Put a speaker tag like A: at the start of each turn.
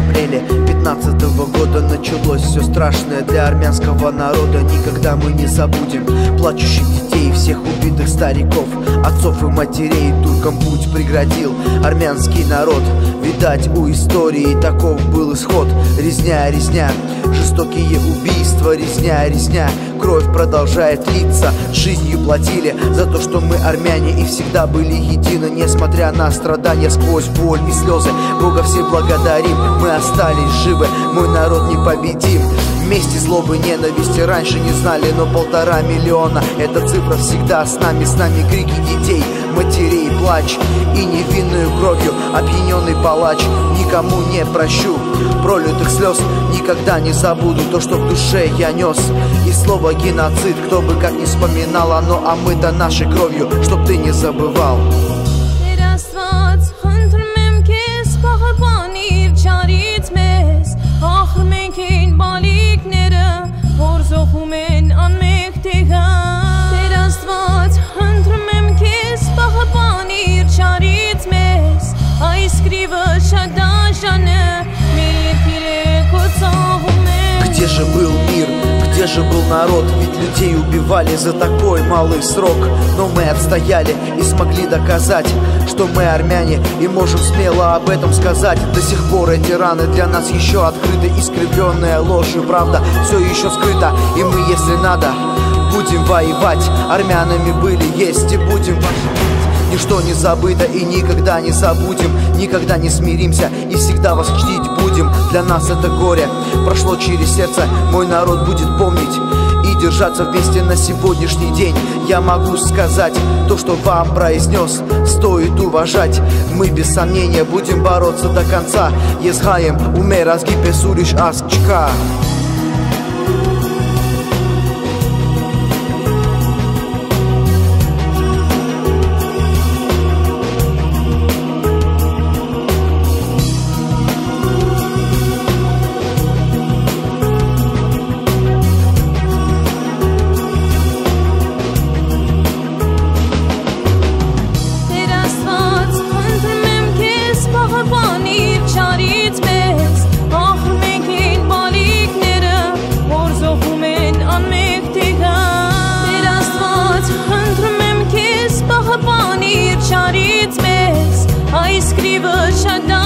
A: апреле 15 -го года началось. Все страшное для армянского народа Никогда мы не забудем. Плачущих детей, всех убитых стариков Отцов и матерей туркам путь преградил армянский народ. Видать, у истории таков был исход. Резня, резня, жестокие убийства Резня, резня, кровь продолжает литься Жизнью платили за то, что мы армяне И всегда были едины, несмотря на страдания Сквозь боль и слезы Бога все благодарим. Мы остались живы, мой народ непобедим Вместе злобы, ненависти раньше не знали Но полтора миллиона Эта цифра всегда с нами, с нами крики детей Матерей, плач и невинную кровью Опьяненный палач. Никому не прощу Пролитых слез никогда не забуду То, что в душе я нес. И слово геноцид Кто бы как ни вспоминал оно А мы-то нашей кровью Чтоб ты не забывал же был мир? Где же был народ? Ведь людей убивали за такой малый срок Но мы отстояли и смогли доказать Что мы армяне и можем смело об этом сказать До сих пор эти раны для нас еще открыты Искривленная ложь и правда все еще скрыто И мы, если надо, будем воевать Армянами были, есть и будем Ничто не забыто и никогда не забудем Никогда не смиримся и всегда вас чтить будем Для нас это горе прошло через сердце Мой народ будет помнить и держаться вместе на сегодняшний день Я могу сказать то, что вам произнес Стоит уважать Мы без сомнения будем бороться до конца Езгаем уме разгипе суриш аскчка
B: Այս स्क्रिब ना